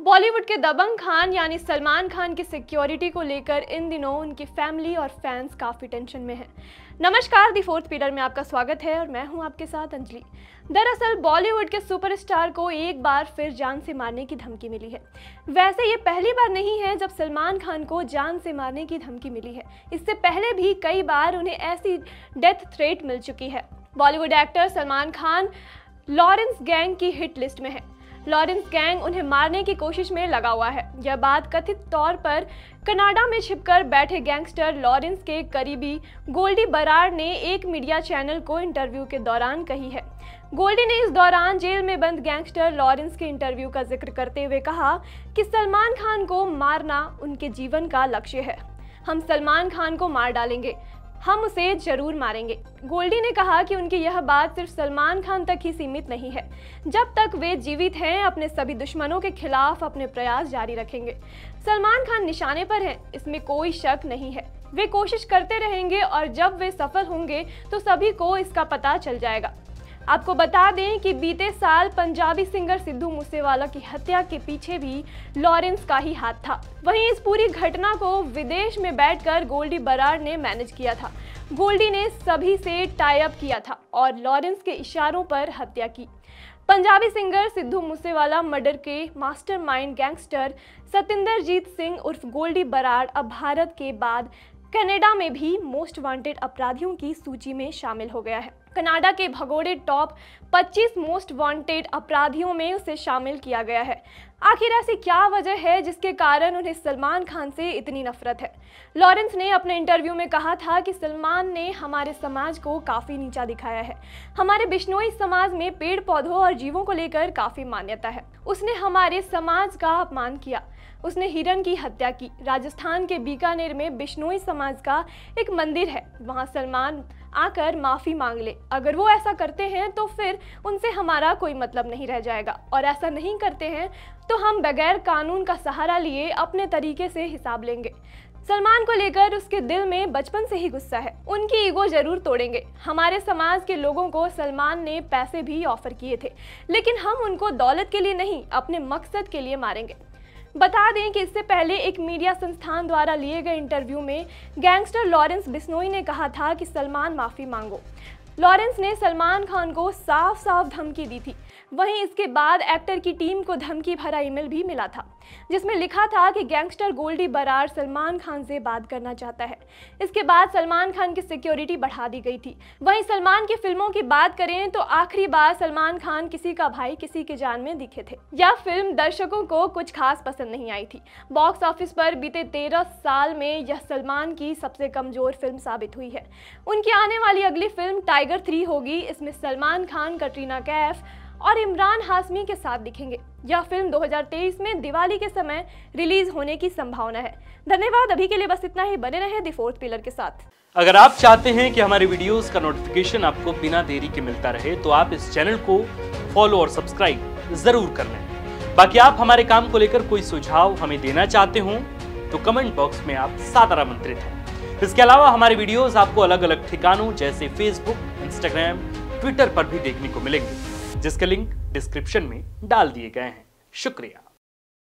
बॉलीवुड के दबंग खान यानी सलमान खान की सिक्योरिटी को लेकर इन दिनों उनकी फैमिली और फैंस काफ़ी टेंशन में हैं। नमस्कार दी फोर्थ पीटर में आपका स्वागत है और मैं हूँ आपके साथ अंजलि। दरअसल, बॉलीवुड के सुपरस्टार को एक बार फिर जान से मारने की धमकी मिली है। वैसे ये पहली बार नहीं है जब सलमान खान को जान से मारने की धमकी मिली है। इससे पहले भी कई बार उन्हें ऐसी डेथ थ्रेट मिल चुकी है। Bollywood actor Salman Khan Lawrence gang की हिट लिस्ट में है। लॉरेंस गैंग उन्हें मारने की कोशिश में लगा हुआ है। यह बात कथित तौर पर कनाडा में छिपकर बैठे गैंगस्टर लॉरेंस के करीबी गोल्डी बरार ने एक मीडिया चैनल को इंटरव्यू के दौरान कही है। गोल्डी ने इस दौरान जेल में बंद गैंगस्टर लॉरेंस के इंटरव्यू का ज़िक्र करते हुए कहा कि सलमान खान को मारना उनके जीवन का लक्ष्य है। हम सलमान खान को मार डालेंगे। हम उसे ज़रूर मारेंगे। गोल्डी ने कहा कि उनकी यह बात सिर्फ़ सलमान खान तक ही सीमित नहीं है। जब तक वे जीवित हैं, अपने सभी दुश्मनों के खिलाफ अपने प्रयास जारी रखेंगे। सलमान खान निशाने पर हैं, इसमें कोई शक नहीं है। वे कोशिश करते रहेंगे और जब वे सफल होंगे तो सभी को इसका पता चल जाएगा। आपको बता दें कि बीते साल पंजाबी सिंगर सिद्धू मूसेवाला की हत्या के पीछे भी लॉरेंस का ही हाथ था। वहीं इस पूरी घटना को विदेश में बैठकर गोल्डी बरार ने मैनेज किया था। गोल्डी ने सभी से टाई अप किया था और लॉरेंस के इशारों पर हत्या की। पंजाबी सिंगर सिद्धू मूसेवाला, मर्डर के मास्टरमाइंड गैंगस्टर सतिंदरजीत सिंह उर्फ़ गोल्डी बराड़ अब भारत के बाद कनाडा में भी मोस्ट वांटेड अपराधियों की सूची में शामिल हो गया है। कनाडा के भगोड़े टॉप 25 मोस्ट वांटेड अपराधियों में उसे शामिल किया गया है। आखिर ऐसी क्या वजह है जिसके कारण उन्हें सलमान खान से इतनी नफरत है? लॉरेंस ने अपने इंटरव्यू में कहा था कि सलमान ने हमारे समाज को काफ़ी नीचा दिखाया है। हमारे बिश्नोई समाज में पेड़ पौधों और जीवों को लेकर काफ़ी मान्यता है। उसने हमारे समाज का अपमान किया। उसने हिरण की हत्या की। राजस्थान के बीकानेर में बिश्नोई समाज का एक मंदिर है। वहाँ सलमान आकर माफ़ी मांग ले। अगर वो ऐसा करते हैं तो फिर उनसे हमारा कोई मतलब नहीं रह जाएगा। और ऐसा नहीं करते हैं तो हम बगैर कानून का सहारा लिए अपने तरीके से हिसाब लेंगे। सलमान को लेकर उसके दिल में बचपन से ही गुस्सा है। उनकी ईगो ज़रूर तोड़ेंगे। हमारे समाज के लोगों को सलमान ने पैसे भी ऑफ़र किए थे, लेकिन हम उनको दौलत के लिए नहीं, अपने मकसद के लिए मारेंगे। बता दें कि इससे पहले एक मीडिया संस्थान द्वारा लिए गए इंटरव्यू में गैंगस्टर लॉरेंस बिस्नोई ने कहा था कि सलमान माफ़ी मांगो। लॉरेंस ने सलमान खान को साफ़ साफ़ धमकी दी थी। वहीं इसके बाद एक्टर की टीम को धमकी भरा ईमेल भी मिला था, जिसमें लिखा था कि गैंगस्टर गोल्डी बरार सलमान खान से बात करना चाहता है। इसके बाद सलमान खान की सिक्योरिटी बढ़ा दी गई थी। वहीं सलमान की फ़िल्मों की बात करें तो आखिरी बार सलमान खान किसी का भाई किसी के जान में दिखे थे यह फ़िल्म दर्शकों को कुछ खास पसंद नहीं आई थी। बॉक्स ऑफ़िस पर बीते तेरह साल में यह सलमान की सबसे कमज़ोर फ़िल्म साबित हुई है। उनकी आने वाली अगली फ़िल्म टाइगर थ्री होगी। इसमें सलमान खान, कटरीना कैफ और इमरान हाशमी के साथ दिखेंगे। यह फ़िल्म 2023 में दिवाली के समय रिलीज़ होने की संभावना है। धन्यवाद, अभी के लिए बस इतना ही। बने रहे दी फोर्थ पिलर के साथ। अगर आप चाहते हैं कि हमारे वीडियोस का नोटिफिकेशन आपको बिना देरी के मिलता रहे तो आप इस चैनल को फॉलो और सब्सक्राइब ज़रूर कर लें। बाकी आप हमारे काम को लेकर कोई सुझाव हमें देना चाहते हो तो कमेंट बॉक्स में आप सादर आमंत्रित हैं। इसके अलावा हमारे वीडियोस आपको अलग अलग ठिकानों जैसे फेसबुक इंस्टाग्राम ट्विटर पर भी देखने को मिलेंगे। जिसके लिंक डिस्क्रिप्शन में डाल दिए गए हैं। शुक्रिया।